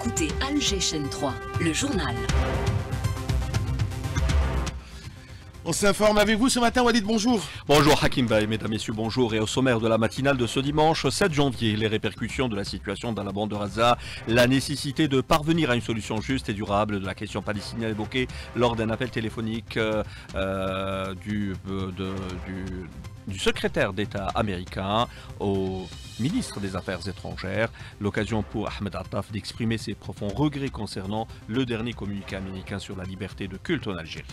écoutez Alger chaîne 3, le journal. On s'informe avec vous ce matin, Walid, bonjour. Bonjour Hakim Bay, mesdames, messieurs, bonjour. Et au sommaire de la matinale de ce dimanche 7 janvier, les répercussions de la situation dans la bande de Gaza, la nécessité de parvenir à une solution juste et durable de la question palestinienne évoquée lors d'un appel téléphonique euh, euh, du, euh, du, du secrétaire d'État américain au ministre des Affaires étrangères, l'occasion pour Ahmed Attaf d'exprimer ses profonds regrets concernant le dernier communiqué américain sur la liberté de culte en Algérie.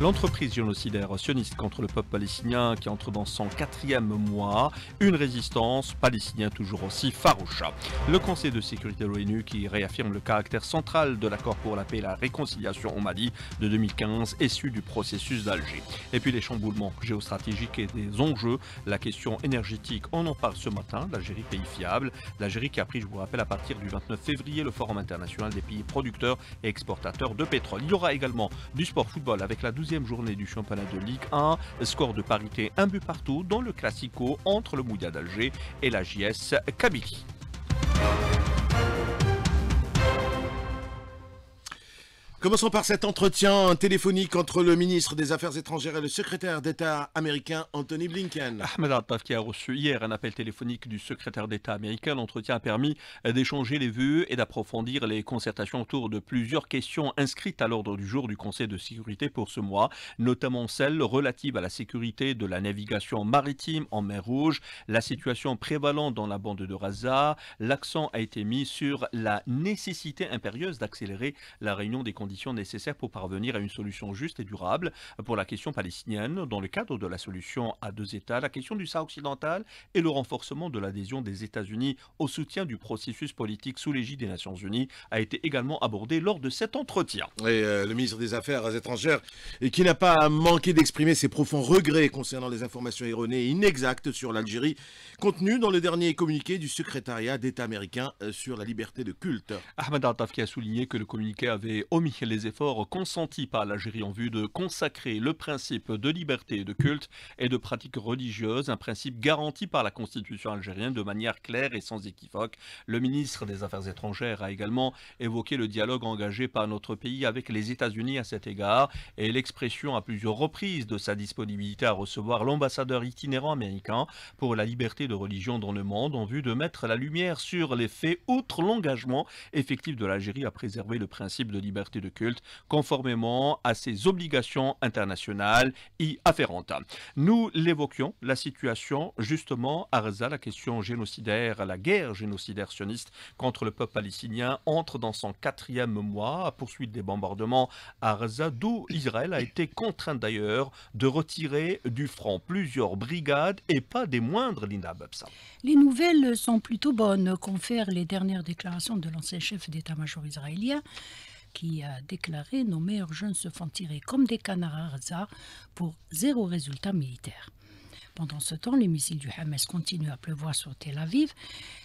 L'entreprise génocidaire sioniste contre le peuple palestinien qui entre dans son quatrième mois, une résistance palestinienne toujours aussi farouche. Le Conseil de sécurité de l'ONU qui réaffirme le caractère central de l'accord pour la paix et la réconciliation au Mali de 2015 issu du processus d'Alger. Et puis les chamboulements géostratégiques et des enjeux, la question énergétique, on en parle ce matin, l'Algérie pays fiable. L'Algérie qui a pris, je vous rappelle, à partir du 29 février, le Forum international des pays producteurs et exportateurs de pétrole. Il y aura également du sport football avec la 12e journée du championnat de Ligue 1. Score de parité, un but partout dans le Classico entre le Moudia d'Alger et la JS Kabylie. Commençons par cet entretien téléphonique entre le ministre des Affaires étrangères et le secrétaire d'État américain Anthony Blinken. Ahmed Attaf qui a reçu hier un appel téléphonique du secrétaire d'État américain. L'entretien a permis d'échanger les vues et d'approfondir les concertations autour de plusieurs questions inscrites à l'ordre du jour du Conseil de sécurité pour ce mois, notamment celles relatives à la sécurité de la navigation maritime en mer Rouge, la situation prévalente dans la bande de Gaza. L'accent a été mis sur la nécessité impérieuse d'accélérer la réunion des conditions nécessaires pour parvenir à une solution juste et durable pour la question palestinienne dans le cadre de la solution à deux États, la question du Sahara occidental et le renforcement de l'adhésion des États-Unis au soutien du processus politique sous l'égide des Nations Unies a été également abordé lors de cet entretien. Et euh, le ministre des Affaires étrangères, et qui n'a pas manqué d'exprimer ses profonds regrets concernant les informations erronées et inexactes sur l'Algérie, contenues dans le dernier communiqué du secrétariat d'État américain euh, sur la liberté de culte. Ahmed Attaf qui a souligné que le communiqué avait omis les efforts consentis par l'Algérie en vue de consacrer le principe de liberté de culte et de pratique religieuse, un principe garanti par la Constitution algérienne de manière claire et sans équivoque. Le ministre des Affaires étrangères a également évoqué le dialogue engagé par notre pays avec les États-Unis à cet égard et l'expression à plusieurs reprises de sa disponibilité à recevoir l'ambassadeur itinérant américain pour la liberté de religion dans le monde en vue de mettre la lumière sur les faits outre l'engagement effectif de l'Algérie à préserver le principe de liberté de culte, conformément à ses obligations internationales y afférentes. Nous l'évoquions, la situation justement à Gaza, la question génocidaire, la guerre génocidaire sioniste contre le peuple palestinien entre dans son quatrième mois à poursuite des bombardements à Gaza, d'où Israël a été contraint d'ailleurs de retirer du front plusieurs brigades et pas des moindres, Linda Babsa. Les nouvelles sont plutôt bonnes, confèrent les dernières déclarations de l'ancien chef d'état-major israélien qui a déclaré Nos meilleurs jeunes se font tirer comme des canards à Gaza pour zéro résultat militaire. Pendant ce temps, les missiles du Hamas continuent à pleuvoir sur Tel Aviv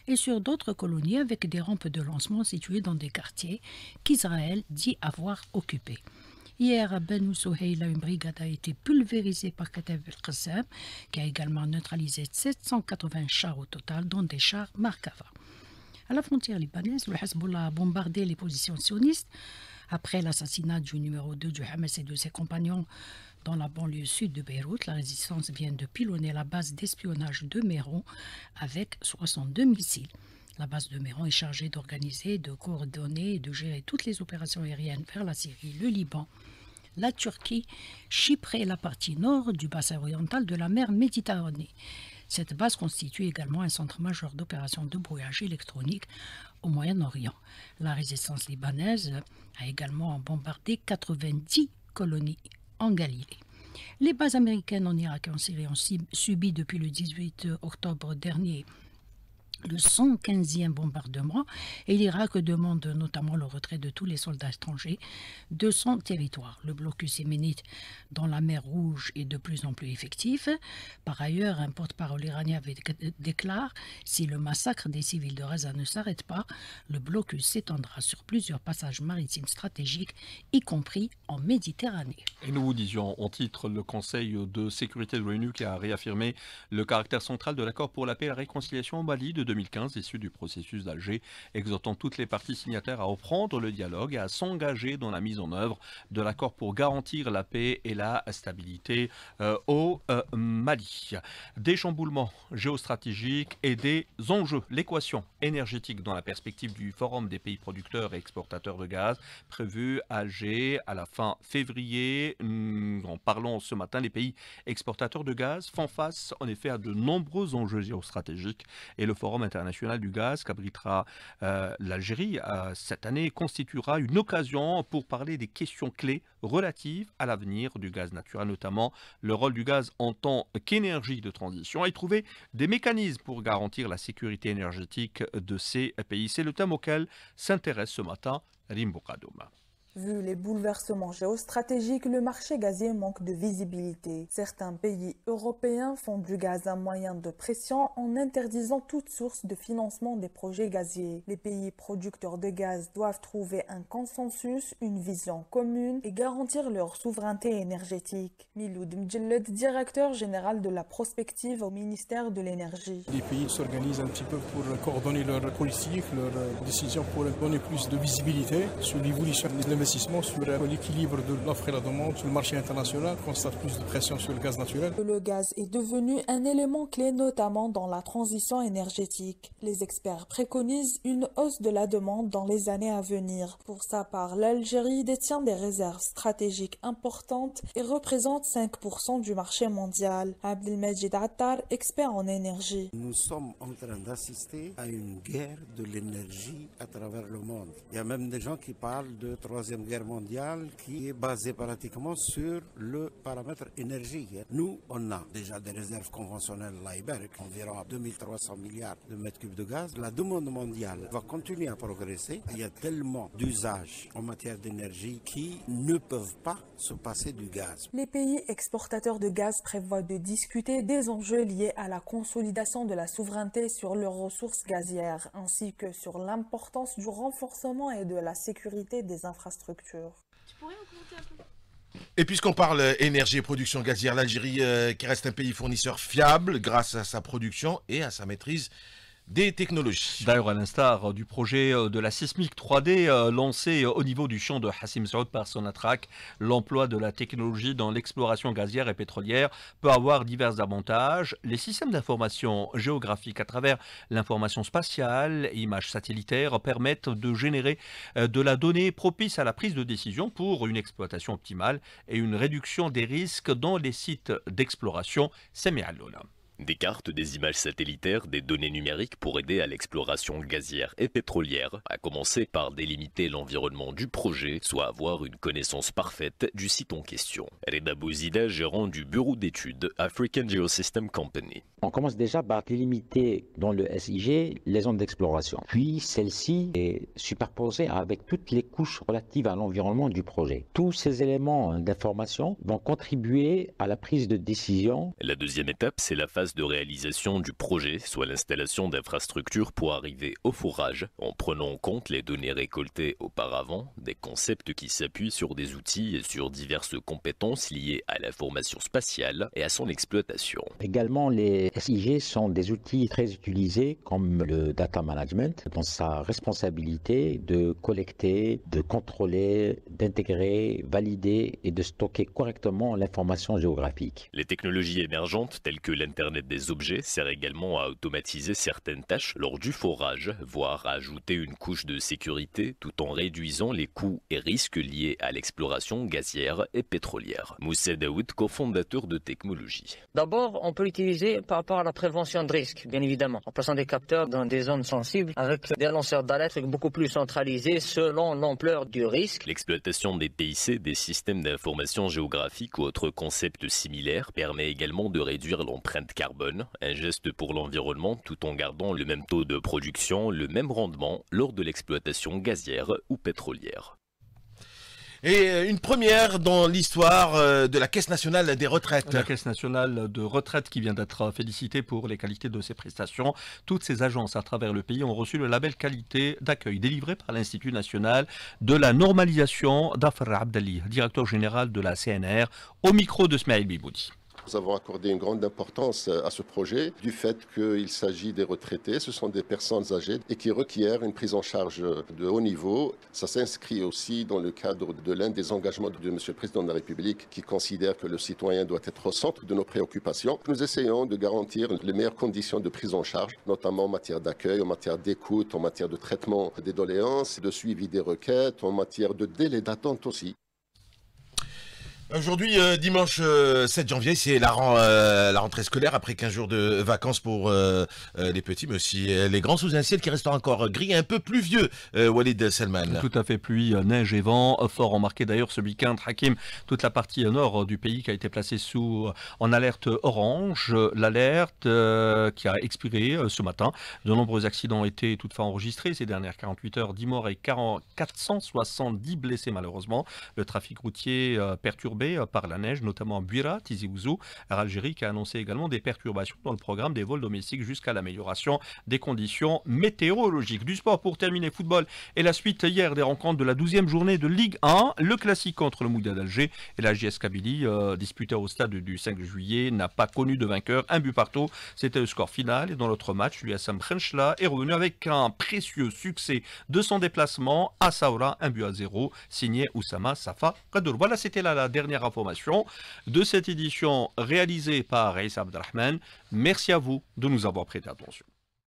et sur d'autres colonies avec des rampes de lancement situées dans des quartiers qu'Israël dit avoir occupés. Hier, à Ben Souheila, une brigade a été pulvérisée par Katav el-Qassam, qui a également neutralisé 780 chars au total, dont des chars Markava. À la frontière libanaise, le Hezbollah a bombardé les positions sionistes après l'assassinat du numéro 2 du Hamas et de ses compagnons dans la banlieue sud de Beyrouth. La résistance vient de pilonner la base d'espionnage de Méron avec 62 missiles. La base de Méron est chargée d'organiser, de coordonner et de gérer toutes les opérations aériennes vers la Syrie, le Liban, la Turquie, Chypre et la partie nord du bassin oriental de la mer Méditerranée. Cette base constitue également un centre majeur d'opérations de brouillage électronique au Moyen-Orient. La résistance libanaise a également bombardé 90 colonies en Galilée. Les bases américaines en Irak et en Syrie ont subi depuis le 18 octobre dernier le 115e bombardement et l'Irak demande notamment le retrait de tous les soldats étrangers de son territoire. Le blocus yéménite dans la mer Rouge est de plus en plus effectif. Par ailleurs, un porte-parole iranien déclare si le massacre des civils de Gaza ne s'arrête pas, le blocus s'étendra sur plusieurs passages maritimes stratégiques, y compris en Méditerranée. Et nous vous disions en titre le Conseil de sécurité de l'ONU qui a réaffirmé le caractère central de l'accord pour la paix et la réconciliation au Mali de 2015 issu du processus d'Alger, exhortant toutes les parties signataires à reprendre le dialogue et à s'engager dans la mise en œuvre de l'accord pour garantir la paix et la stabilité euh, au euh, Mali. Des chamboulements géostratégiques et des enjeux. L'équation énergétique dans la perspective du Forum des pays producteurs et exportateurs de gaz prévu à Alger à la fin février. En parlant ce matin, les pays exportateurs de gaz font face en effet à de nombreux enjeux géostratégiques et le Forum international du gaz qu'abritera euh, l'Algérie cette année constituera une occasion pour parler des questions clés relatives à l'avenir du gaz naturel, notamment le rôle du gaz en tant qu'énergie de transition et trouver des mécanismes pour garantir la sécurité énergétique de ces pays. C'est le thème auquel s'intéresse ce matin Rimbo. Vu les bouleversements géostratégiques, le marché gazier manque de visibilité. Certains pays européens font du gaz un moyen de pression en interdisant toute source de financement des projets gaziers. Les pays producteurs de gaz doivent trouver un consensus, une vision commune et garantir leur souveraineté énergétique. Miloud Mdjelled, directeur général de la prospective au ministère de l'Énergie. Les pays s'organisent un petit peu pour coordonner leurs politiques, leurs décisions pour donner plus de visibilité sur l'évolution des sur l'équilibre de l'offre et la demande sur le marché international, constate plus de pression sur le gaz naturel. Le gaz est devenu un élément clé notamment dans la transition énergétique. Les experts préconisent une hausse de la demande dans les années à venir. Pour sa part, l'Algérie détient des réserves stratégiques importantes et représente 5% du marché mondial. Abdelmajid Attar, expert en énergie. Nous sommes en train d'assister à une guerre de l'énergie à travers le monde. Il y a même des gens qui parlent de troisième Guerre mondiale qui est basée pratiquement sur le paramètre énergie. Nous, on a déjà des réserves conventionnelles l'IBERC, environ 2300 milliards de mètres cubes de gaz. La demande mondiale va continuer à progresser. Il y a tellement d'usages en matière d'énergie qui ne peuvent pas se passer du gaz. Les pays exportateurs de gaz prévoient de discuter des enjeux liés à la consolidation de la souveraineté sur leurs ressources gazières, ainsi que sur l'importance du renforcement et de la sécurité des infrastructures et puisqu'on parle euh, énergie et production gazière, l'Algérie euh, qui reste un pays fournisseur fiable grâce à sa production et à sa maîtrise des technologies. D'ailleurs, à l'instar du projet euh, de la sismique 3D euh, lancé euh, au niveau du champ de Hassim Saoud par Sonatrach, l'emploi de la technologie dans l'exploration gazière et pétrolière peut avoir divers avantages. Les systèmes d'information géographique à travers l'information spatiale et images satellitaires permettent de générer de la donnée propice à la prise de décision pour une exploitation optimale et une réduction des risques dans les sites d'exploration. C'est des cartes, des images satellitaires, des données numériques pour aider à l'exploration gazière et pétrolière, à commencer par délimiter l'environnement du projet, soit avoir une connaissance parfaite du site en question. Reda Bouzida, gérant du bureau d'études African Geosystem Company. On commence déjà par délimiter dans le SIG les zones d'exploration. Puis celle-ci est superposée avec toutes les couches relatives à l'environnement du projet. Tous ces éléments d'information vont contribuer à la prise de décision. La deuxième étape, c'est la phase de réalisation du projet, soit l'installation d'infrastructures pour arriver au fourrage, en prenant en compte les données récoltées auparavant, des concepts qui s'appuient sur des outils et sur diverses compétences liées à la formation spatiale et à son exploitation. Également, les SIG sont des outils très utilisés comme le data management dans sa responsabilité de collecter, de contrôler, d'intégrer, valider et de stocker correctement l'information géographique. Les technologies émergentes telles que l'Internet des objets sert également à automatiser certaines tâches lors du forage, voire à ajouter une couche de sécurité tout en réduisant les coûts et risques liés à l'exploration gazière et pétrolière. Moussa Daoud, cofondateur de Technologie. D'abord, on peut l'utiliser par rapport à la prévention de risques, bien évidemment, en plaçant des capteurs dans des zones sensibles avec des lanceurs d'alerte beaucoup plus centralisés selon l'ampleur du risque. L'exploitation des TIC, des systèmes d'information géographique ou autres concepts similaires permet également de réduire l'empreinte carbone un geste pour l'environnement tout en gardant le même taux de production, le même rendement lors de l'exploitation gazière ou pétrolière. Et euh, une première dans l'histoire euh, de la Caisse nationale des retraites. La Caisse nationale de retraite qui vient d'être félicitée pour les qualités de ses prestations. Toutes ces agences à travers le pays ont reçu le label qualité d'accueil délivré par l'Institut national de la normalisation d'Afra Abdali, directeur général de la CNR, au micro de Smaïl Biboudi. Nous avons accordé une grande importance à ce projet du fait qu'il s'agit des retraités, ce sont des personnes âgées et qui requièrent une prise en charge de haut niveau. Ça s'inscrit aussi dans le cadre de l'un des engagements de M. le Président de la République qui considère que le citoyen doit être au centre de nos préoccupations. Nous essayons de garantir les meilleures conditions de prise en charge, notamment en matière d'accueil, en matière d'écoute, en matière de traitement des doléances, de suivi des requêtes, en matière de délai d'attente aussi. Aujourd'hui, euh, dimanche 7 euh, janvier, c'est la, euh, la, rentrée scolaire après 15 jours de vacances pour les petits, mais aussi les grands sous un ciel qui reste encore gris, un peu pluvieux, Walid Selman. Tout à fait, pluie, neige et vent fort ont marqué d'ailleurs ce week-end, Hakim, toute la partie nord du pays qui a été placée sous en alerte orange. L'alerte qui a expiré ce matin. De nombreux accidents ont été toutefois enregistrés ces dernières 48 heures, 10 morts et 40, 470 blessés malheureusement. Le trafic routier perturbé euh, par la neige, notamment Buira, Tizi Ouzou, Algérie, qui a annoncé également des perturbations dans le programme des vols domestiques jusqu'à l'amélioration des conditions météorologiques. Du sport pour terminer, football et la suite hier des rencontres de la 12e journée de Ligue 1. Le classique entre le Mouda d'Alger et la JS Kabylie, euh, disputé au stade du 5 juillet, n'a pas connu de vainqueur. Un but partout, c'était le score final. Et dans l'autre match, l'USM Brenchla est revenu avec un précieux succès de son déplacement à Saoura, un but à zéro, signé Oussama Safa Kadour. Voilà, c'était là la dernière information de cette édition réalisée par Aïssa Abdelrahman. Merci à vous de nous avoir prêté attention.